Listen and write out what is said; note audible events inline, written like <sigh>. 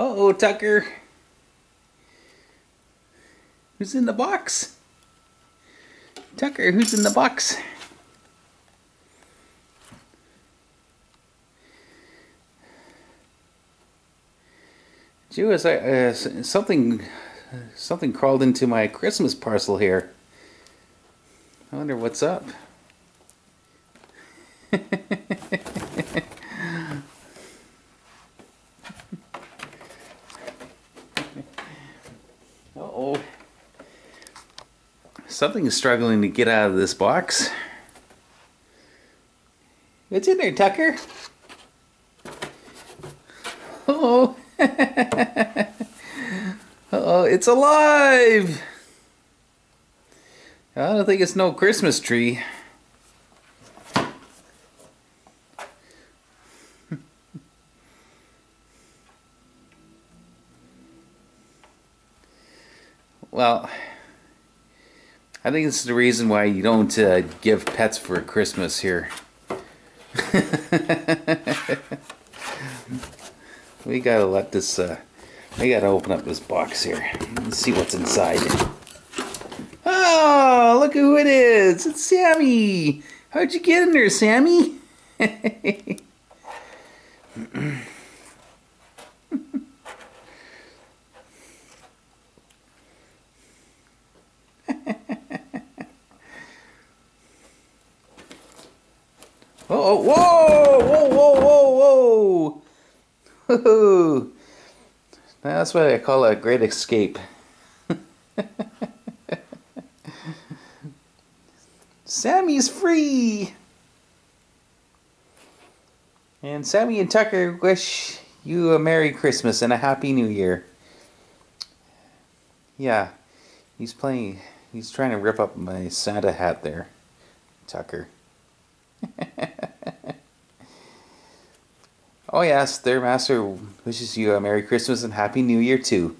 Uh-oh, Tucker. Who's in the box? Tucker, who's in the box? Jewis, I, uh, something, something crawled into my Christmas parcel here. I wonder what's up. <laughs> Uh-oh. Something is struggling to get out of this box. It's in there, Tucker. Oh. <laughs> oh, it's alive. I don't think it's no Christmas tree. Well, I think this is the reason why you don't uh, give pets for Christmas here. <laughs> we gotta let this, uh, we gotta open up this box here and see what's inside. Oh, look who it is! It's Sammy! How'd you get in there, Sammy? <laughs> Oh, oh, whoa, whoa, whoa, whoa, whoa. Woohoo. <laughs> That's what I call a great escape. <laughs> Sammy's free! And Sammy and Tucker wish you a Merry Christmas and a Happy New Year. Yeah, he's playing, he's trying to rip up my Santa hat there, Tucker. <laughs> oh yes, their master wishes you a Merry Christmas and Happy New Year too.